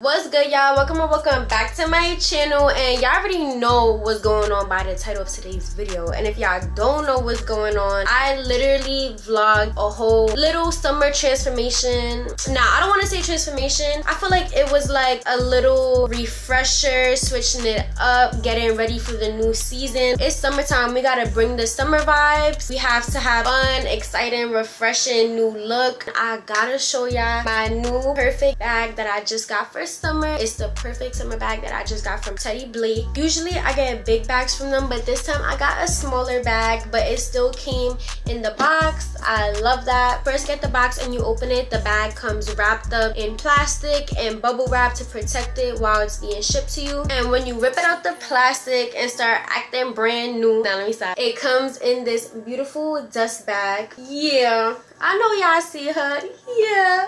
What's good y'all? Welcome or welcome back to my channel. And y'all already know what's going on by the title of today's video. And if y'all don't know what's going on I literally vlogged a whole little summer transformation. Now I don't want to say transformation. I feel like it was like a little refresher switching it up getting ready for the new season. It's summertime. We gotta bring the summer vibes. We have to have fun exciting refreshing new look. I gotta show y'all my new perfect bag that I just got for summer it's the perfect summer bag that I just got from Teddy Blake. Usually I get big bags from them, but this time I got a smaller bag, but it still came in the box. I love that. First get the box and you open it. The bag comes wrapped up in plastic and bubble wrap to protect it while it's being shipped to you. And when you rip it out the plastic and start acting brand new, now let me stop. It comes in this beautiful dust bag. Yeah, I know y'all see her. Yeah,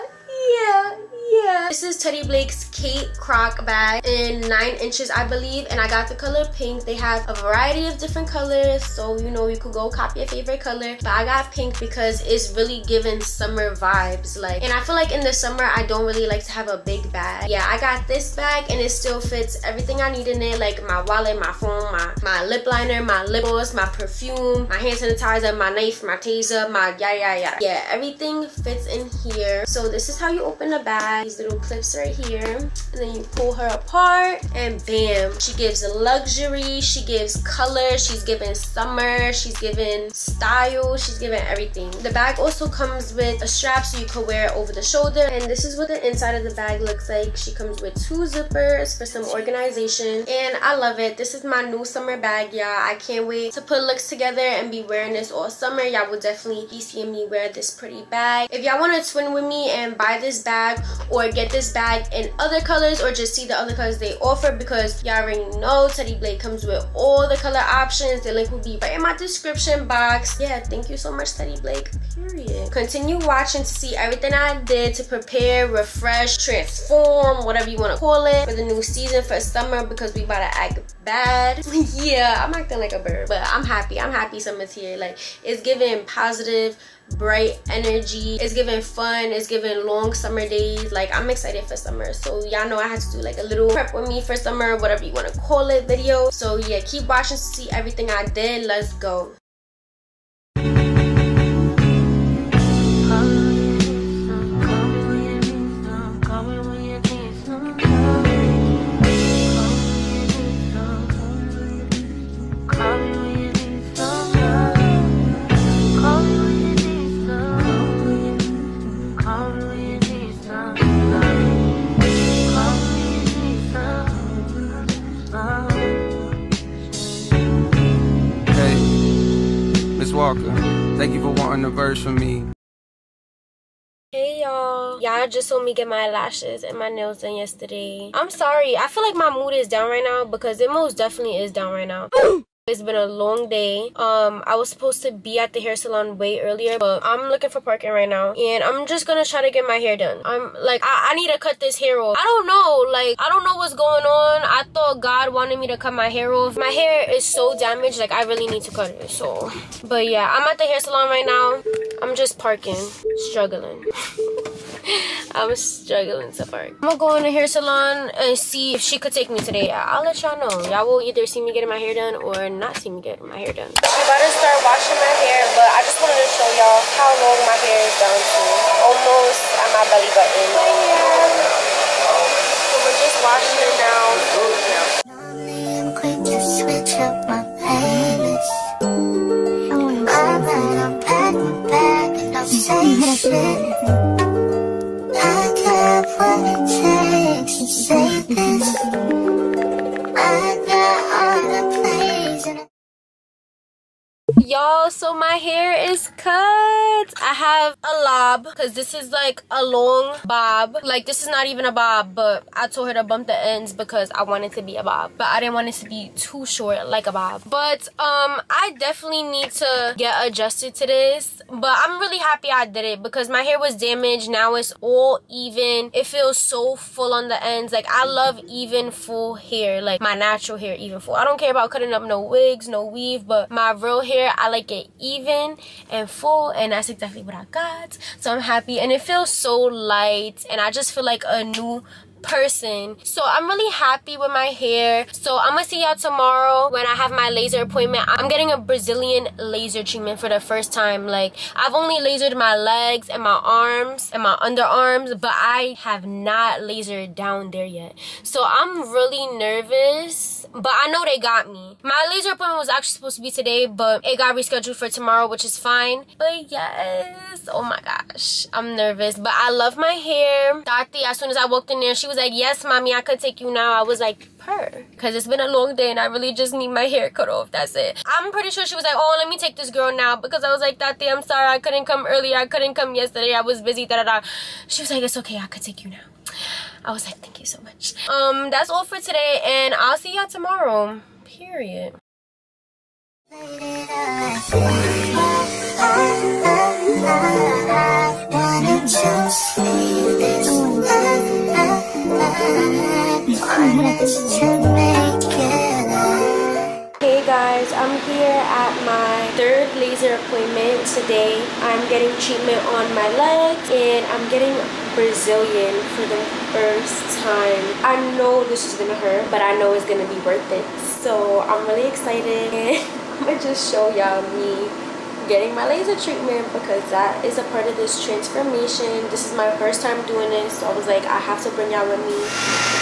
yeah, yeah. This is Teddy Blake's Kate Croc bag in 9 inches, I believe. And I got the color pink. They have a variety of different colors. So, you know, you could go copy your favorite color. But I got pink because it's really giving summer vibes. Like, And I feel like in the summer, I don't really like to have a big bag. Yeah, I got this bag and it still fits everything I need in it. Like my wallet, my phone, my, my lip liner, my lip gloss, my perfume, my hand sanitizer, my knife, my taser, my yada yada yada. Yeah, everything fits in here. So this is how you open the bag. These little clips right here. And then you pull her apart and bam. She gives luxury. She gives color. She's giving summer. She's giving style. She's giving everything. The bag also comes with a strap so you could wear it over the shoulder. And this is what the inside of the bag looks like. She comes with two zippers for some organization. And I love it. This is my new summer bag, y'all. I can't wait to put looks together and be wearing this all summer. Y'all will definitely be seeing me wear this pretty bag. If y'all want to twin with me and buy this bag or get this bag in other colors or just see the other colors they offer because y'all already know Teddy Blake comes with all the color options. The link will be right in my description box. Yeah, thank you so much Teddy Blake, period. Continue watching to see everything I did to prepare, refresh, transform, whatever you want to call it for the new season for summer because we about to act bad. yeah, I'm acting like a bird, but I'm happy. I'm happy summer's here. Like, it's giving positive bright energy it's giving fun it's giving long summer days like i'm excited for summer. So y'all know i had to do like a little prep with me for summer whatever you want to call it video. So yeah keep watching to see everything i did. Let's go Walker. Thank you for wanting a verse from me. Hey y'all. Y'all just saw me get my lashes and my nails done yesterday. I'm sorry. I feel like my mood is down right now because it most definitely is down right now. It's been a long day. Um, I was supposed to be at the hair salon way earlier, but I'm looking for parking right now. And I'm just gonna try to get my hair done. I'm like, I, I need to cut this hair off. I don't know, like, I don't know what's going on. I thought God wanted me to cut my hair off. My hair is so damaged, like, I really need to cut it, so. But yeah, I'm at the hair salon right now. I'm just parking, struggling. I'm struggling so far. I'm gonna go in the hair salon and see if she could take me today. I'll let y'all know. Y'all will either see me getting my hair done or not see me getting my hair done. I'm about to start washing my hair, but I just wanted to show y'all how long my hair is down to. Almost at my belly button. So we're just washing it now. Quick to switch say shit. Y'all so my hair is cut. I have a lob because this is like a long bob. Like this is not even a bob but i told her to bump the ends because i want it to be a bob but i didn't want it to be too short like a bob. But um i definitely need to get adjusted to this but i'm really happy i did it because my hair was damaged. Now it's all even. It feels so full on the ends. Like i love even full hair like my natural hair even full. I don't care about cutting up no wigs no weave but my real hair I like it even and full and that's exactly what I got. So I'm happy and it feels so light and I just feel like a new person. So I'm really happy with my hair. So I'm gonna see y'all tomorrow when I have my laser appointment. I'm getting a Brazilian laser treatment for the first time. Like I've only lasered my legs and my arms and my underarms, but I have not lasered down there yet. So I'm really nervous, but I know they got me. My laser appointment was actually supposed to be today, but it got rescheduled for tomorrow, which is fine. But yes, oh my gosh, I'm nervous. But I love my hair. Tati, as soon as I walked in there, she was like, yes, mommy, I could take you now. I was like, her because it's been a long day and I really just need my hair cut off. That's it. I'm pretty sure she was like, oh, let me take this girl now because I was like, Tati, I'm sorry. I couldn't come earlier. I couldn't come yesterday. I was busy. Da da da. She was like, it's okay. I could take you now. I was like, thank you so much. Um, that's all for today and I'll see y'all tomorrow. Period. Hey guys, I'm here at my third laser appointment today. I'm getting treatment on my legs and I'm getting Brazilian for the first time. I know this is gonna hurt, but I know it's gonna be worth it. So I'm really excited I'm gonna just show y'all me getting my laser treatment because that is a part of this transformation. This is my first time doing this, so I was like, I have to bring y'all with me.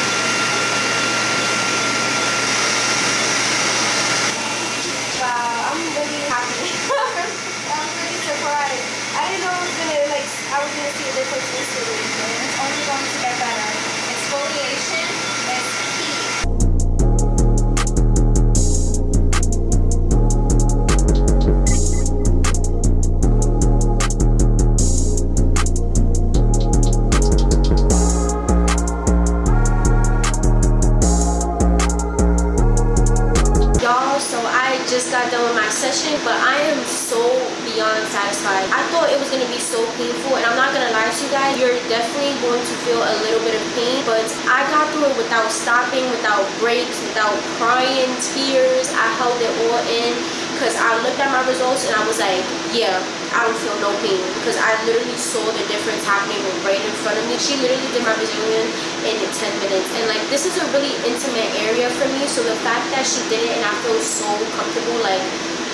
Session, but I am so beyond satisfied. I thought it was going to be so painful and I'm not going to lie to you guys, you're definitely going to feel a little bit of pain, but I got through it without stopping, without breaks, without crying, tears. I held it all in because I looked at my results and I was like, yeah, I don't feel no pain because I literally saw the difference happening right in front of me. She literally did my Brazilian in 10 minutes and like this is a really intimate area for me so the fact that she did it and I feel so comfortable like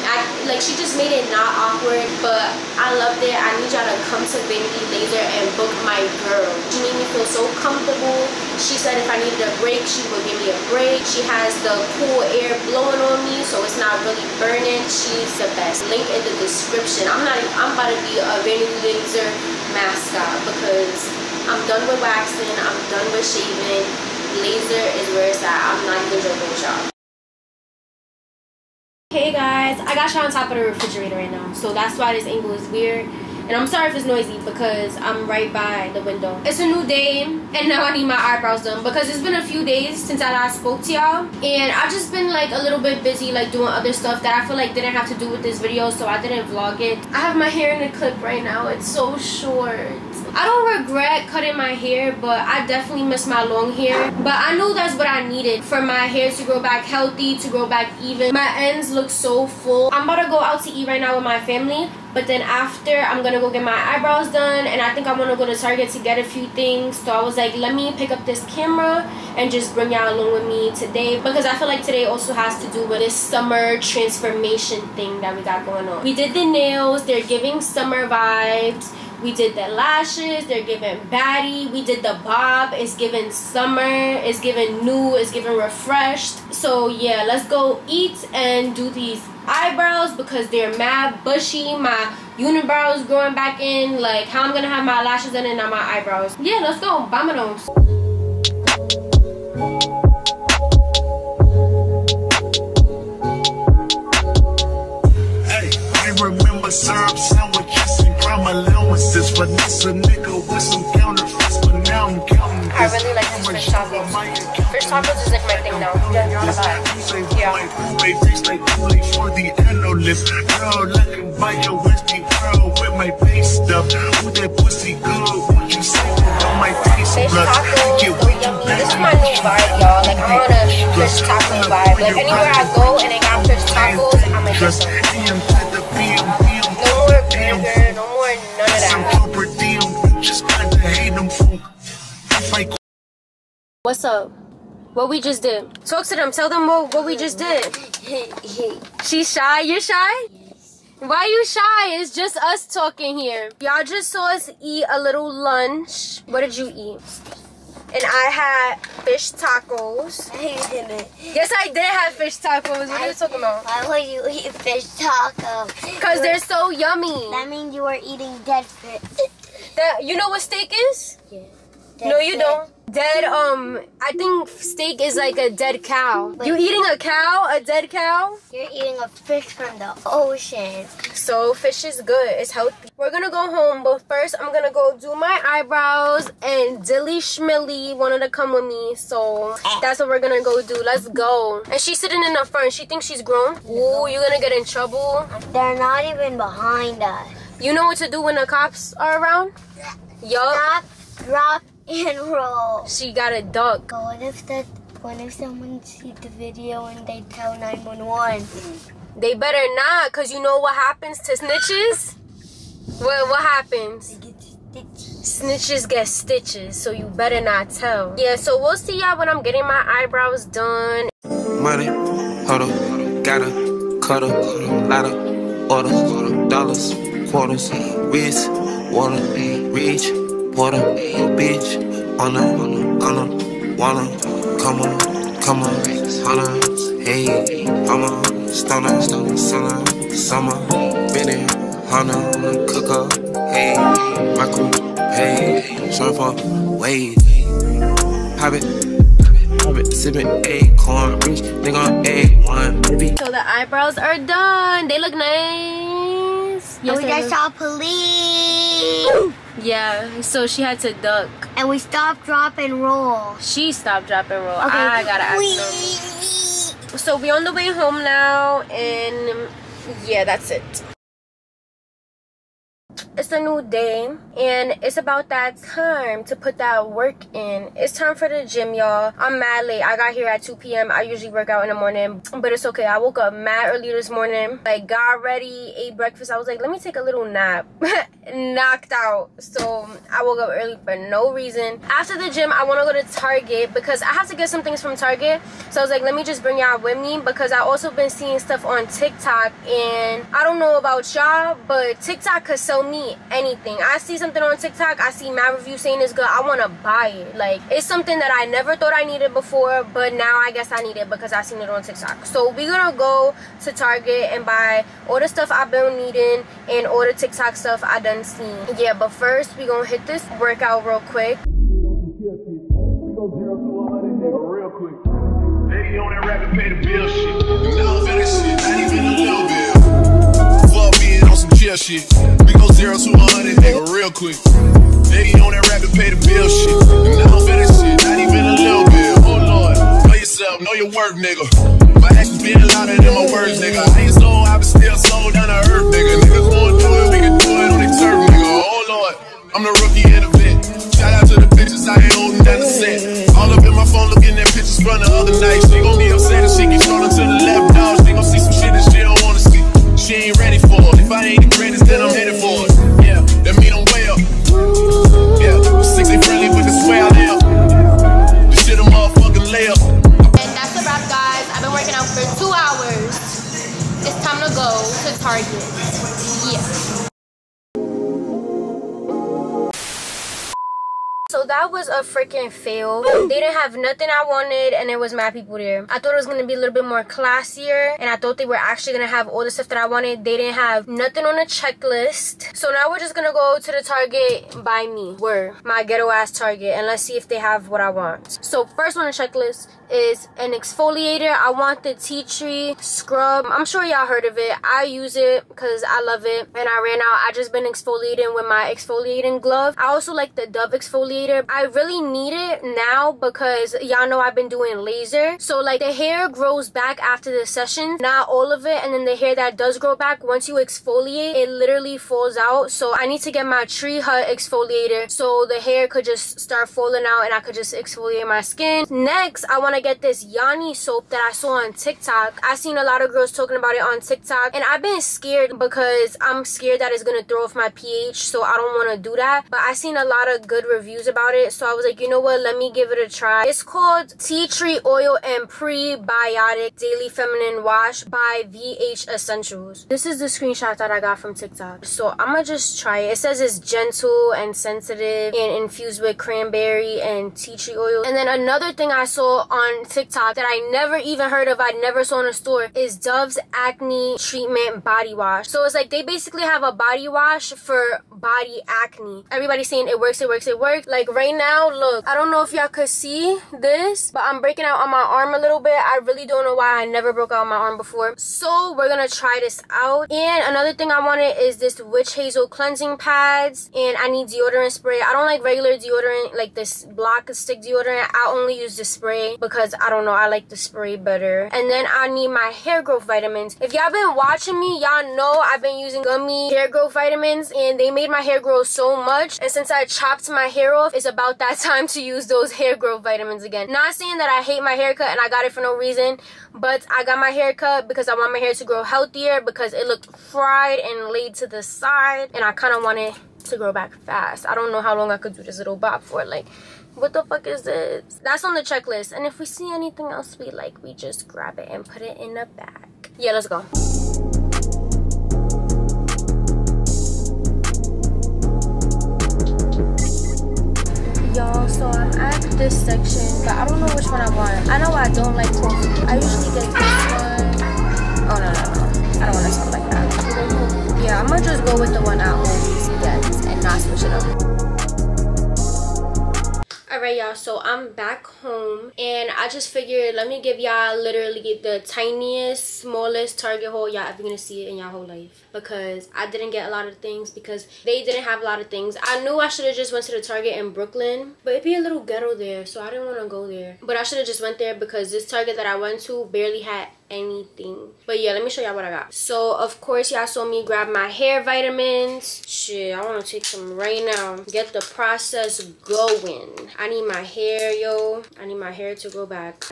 I, like she just made it not awkward but I loved it. I need y'all to come to Vanity Laser and book my girl. She made me feel so comfortable. She said if I needed a break she would give me a break. She has the cool air blowing on me so it's not really burning. She's the best. Link in the description. I'm not I'm about to be a Vanity Laser mascot because I'm done with waxing. I'm done with shaving. Laser is where it's at. I'm not even joking with y'all Hey guys, I got y'all on top of the refrigerator right now, so that's why this angle is weird. And I'm sorry if it's noisy because I'm right by the window. It's a new day, and now I need my eyebrows done because it's been a few days since I last spoke to y'all. And I've just been like a little bit busy like doing other stuff that I feel like didn't have to do with this video, so I didn't vlog it. I have my hair in a clip right now. It's so short. I don't regret cutting my hair, but I definitely miss my long hair. But I knew that's what I needed for my hair to grow back healthy, to grow back even. My ends look so full. I'm about to go out to eat right now with my family. But then after, I'm to go get my eyebrows done. And I think I'm to go to Target to get a few things. So I was like, let me pick up this camera and just bring y'all along with me today. Because I feel like today also has to do with this summer transformation thing that we got going on. We did the nails. They're giving summer vibes we did the lashes they're giving baddie. We did the bob it's giving summer it's giving new it's giving refreshed. So yeah let's go eat and do these eyebrows because they're mad bushy. My unibrow is growing back in. Like how i'm gonna have my lashes in and not my eyebrows? Yeah let's go. Vámonos Hey, I remember syrup sandwiches from allowances. Vanessa nigga with some counterfeits, but now I'm counting I really like these fish tacos. Fish tacos is like my thing now. Yeah, you wanna buy? Yeah. They taste like Kool-Aid for the analyst. Girl, looking by your Westie girl with my face stuff. Ooh, that pussy good. What you say about my taste Fish tacos are yummy. This is my new vibe, y'all. Like I'm on a fish taco vibe. Like anywhere I go and they got fish tacos, I'ma get Just What's up? What we just did? Talk to them. Tell them what, what we just did. She's shy. You're shy? Why you shy? It's just us talking here. Y'all just saw us eat a little lunch. What did you eat? And I had fish tacos. You didn't. Yes, I did have fish tacos. What are you talking about? Why would you eat fish tacos? Because they're so yummy. That means you were eating dead fish. That, you know what steak is? Yeah. no, you don't. Dead, um, I think steak is like a dead cow. You eating a cow? A dead cow? You're eating a fish from the ocean. So fish is good. It's healthy. We're gonna go home, but first I'm gonna go do my eyebrows. And Dilly Schmilly wanted to come with me, so that's what we're gonna go do. Let's go. And she's sitting in the front. She thinks she's grown. Ooh, you're gonna get in trouble. They're not even behind us. You know what to do when the cops are around? Yup. Stop, drop, and roll. She got a duck. But what if that? What if someone sees the video and they tell 911? They better not, cause you know what happens to snitches. What what happens? They get stitches. Snitches get stitches, so you better not tell. Yeah, so we'll see y'all when I'm getting my eyebrows done. Money, huddle, gotta, cuddle, lotta, order, dollars, quarters, wrist, water, be, reach, water, bitch, on a, on a, wanna, come on, come on, hunter, hey, I'm a stunner, summer, summer, been hunter, cooker, hey, my crew, hey, surfer, wave, pop it, pop it, sipping acorn, rich, nigga on A1, baby. So the eyebrows are done. They look nice. and we they just look- saw police. Yeah, so she had to duck. And we stopped, drop, and roll. She stopped, drop, and roll. Okay. I gotta ask Wee. them. So we're on the way home now, and yeah, that's it. It's a new day, and it's about that time to put that work in. It's time for the gym, y'all. I'm mad late. I got here at 2 p.m. I usually work out in the morning, but it's okay. I woke up mad early this morning. Like, got ready, ate breakfast. I was like, let me take a little nap. Knocked out. So I woke up early for no reason. After the gym, I want to go to Target because I have to get some things from Target. So I was like, let me just bring y'all with me because I also been seeing stuff on TikTok and I don't know about y'all, but TikTok could sell me anything. I see something on TikTok, I see my review saying it's good, I want to buy it. Like, it's something that I never thought I needed before, but now I guess I need it because I seen it on TikTok. So we're gonna go to Target and buy all the stuff I've been needing and all the TikTok stuff I done seen. Yeah, but first we gonna hit this workout real quick. real quick. On that pay the bill shit. On shit. We go zero to a hundred, nigga, real quick. They on that rapid pay the bill shit. No, that shit, not even a little bit. Oh lord, know yourself, know your work, nigga. My actions being louder than my words, nigga. I ain't sold, I been still sold down to earth, nigga. Niggas wanna do it, we can do it on their turf, nigga. Oh lord, I'm the rookie and the vet. Shout out to the bitches, I ain't holding down the set. All up in my phone looking at pictures from the other night. She gon' be upset if she keep scrolling to the left, freaking fail. They didn't have nothing I wanted and there was mad people there. I thought it was gonna be a little bit more classier and I thought they were actually gonna have all the stuff that I wanted. They didn't have nothing on the checklist. So now we're just gonna go to the Target by me. Where my ghetto ass Target and let's see if they have what I want. So first on the checklist is an exfoliator. I want the tea tree scrub. I'm sure y'all heard of it. I use it because I love it and I ran out. I just been exfoliating with my exfoliating glove. I also like the Dove exfoliator. I really need it now because y'all know I've been doing laser. So like the hair grows back after the session. Not all of it and then the hair that does grow back once you exfoliate it literally falls out. So I need to get my tree hut exfoliator so the hair could just start falling out and I could just exfoliate my skin. Next I want to get this Yoni soap that I saw on TikTok. I seen a lot of girls talking about it on TikTok and I've been scared because I'm scared that it's gonna throw off my pH so I don't want to do that. But I seen a lot of good reviews about it. So I was like, you know what? Let me give it a try. It's called Tea Tree Oil and Prebiotic Daily Feminine Wash by VH Essentials. This is the screenshot that I got from TikTok. So I'm gonna just try it. It says it's gentle and sensitive and infused with cranberry and tea tree oil. And then another thing I saw on TikTok that I never even heard of, I never saw in a store, is Dove's Acne Treatment Body Wash. So it's like they basically have a body wash for body acne. Everybody's saying it works, it works, it works. Like right now, look, I don't know if y'all could see this, but I'm breaking out on my arm a little bit. I really don't know why I never broke out my arm before. So we're gonna try this out. And another thing I wanted is this witch hazel cleansing pads. And I need deodorant spray. I don't like regular deodorant, like this block stick deodorant. I only use the spray because I don't know, I like the spray better. And then I need my hair growth vitamins. If y'all been watching me, y'all know I've been using gummy hair growth vitamins and they made my hair grow so much. And since I chopped my hair off, it's about that time to use those hair growth vitamins again. Not saying that I hate my haircut and I got it for no reason, but I got my haircut because I want my hair to grow healthier because it looked fried and laid to the side and I kind of want it to grow back fast. I don't know how long I could do this little bob for. Like, what the fuck is this? That's on the checklist. And if we see anything else we like, we just grab it and put it in the bag. Yeah, let's go. This section, but I don't know which one I want. I know I don't like coffee. I usually get this one. Oh, no, no, no. I don't want to smell like that. Yeah, I'm gonna just go with the one I always get and not switch it up all right y'all so i'm back home and i just figured let me give y'all literally the tiniest smallest target haul y'all ever gonna see it in y'all whole life. Because i didn't get a lot of things because they didn't have a lot of things. I knew i should have just went to the target in brooklyn but it'd be a little ghetto there so i didn't want to go there. But i should have just went there because this target that i went to barely had anything. But yeah let me show y'all what i got. So of course y'all saw me grab my hair vitamins. Shit i want to take some right now. Get the process going need my hair yo. I need my hair to grow back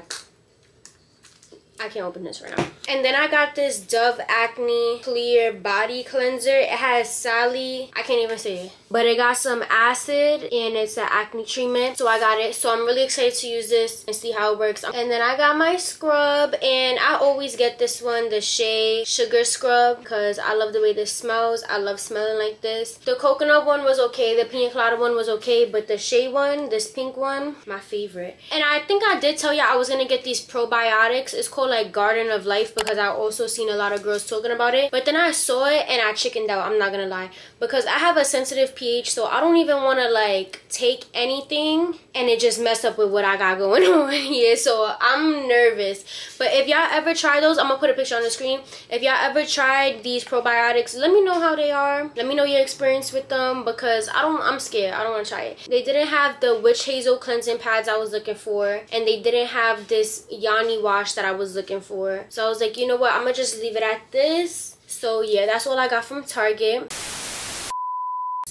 I can't open this right now. And then I got this Dove Acne Clear Body Cleanser. It has Sally. I can't even say it. But it got some acid and it's an acne treatment. So I got it. So I'm really excited to use this and see how it works. And then I got my scrub. And I always get this one, the Shea Sugar Scrub. Because I love the way this smells. I love smelling like this. The coconut one was okay. The pina colada one was okay. But the Shea one, this pink one, my favorite. And I think I did tell you I was going to get these probiotics. It's called like Garden of Life because I also seen a lot of girls talking about it. But then I saw it and I chickened out. I'm not gonna lie because I have a sensitive pH, so I don't even want to like take anything and it just mess up with what I got going on here. So I'm nervous. But if y'all ever try those, I'm gonna put a picture on the screen. If y'all ever tried these probiotics, let me know how they are. Let me know your experience with them because I don't. I'm scared. I don't want to try it. They didn't have the witch hazel cleansing pads I was looking for, and they didn't have this Yoni wash that I was looking for. So I was like, you know what? I'm gonna just leave it at this. So yeah, that's all I got from Target.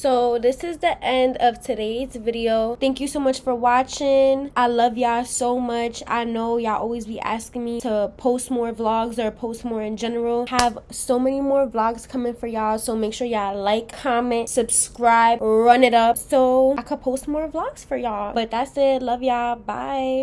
So this is the end of today's video. Thank you so much for watching. I love y'all so much. I know y'all always be asking me to post more vlogs or post more in general. Have so many more vlogs coming for y'all so make sure y'all like comment subscribe run it up so i could post more vlogs for y'all. But that's it. Love y'all. Bye